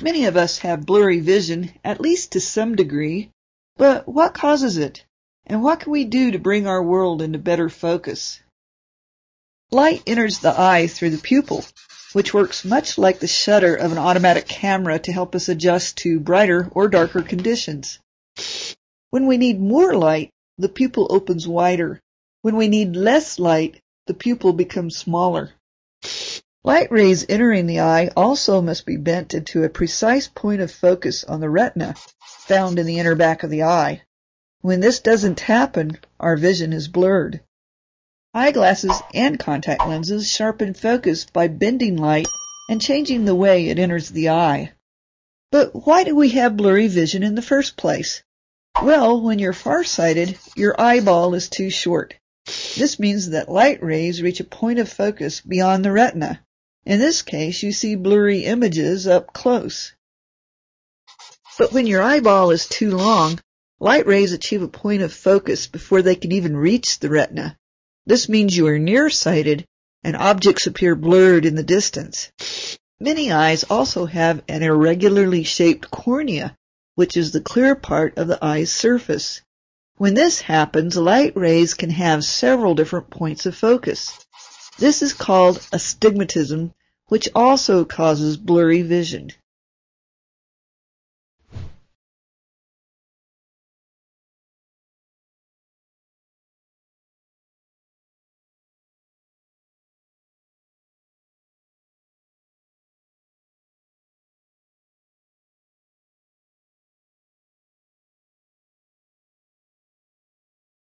Many of us have blurry vision, at least to some degree, but what causes it? And what can we do to bring our world into better focus? Light enters the eye through the pupil, which works much like the shutter of an automatic camera to help us adjust to brighter or darker conditions. When we need more light, the pupil opens wider. When we need less light, the pupil becomes smaller. Light rays entering the eye also must be bent into a precise point of focus on the retina found in the inner back of the eye. When this doesn't happen, our vision is blurred. Eyeglasses and contact lenses sharpen focus by bending light and changing the way it enters the eye. But why do we have blurry vision in the first place? Well, when you're farsighted, your eyeball is too short. This means that light rays reach a point of focus beyond the retina. In this case, you see blurry images up close. But when your eyeball is too long, light rays achieve a point of focus before they can even reach the retina. This means you are nearsighted and objects appear blurred in the distance. Many eyes also have an irregularly shaped cornea, which is the clear part of the eye's surface. When this happens, light rays can have several different points of focus. This is called astigmatism, which also causes blurry vision.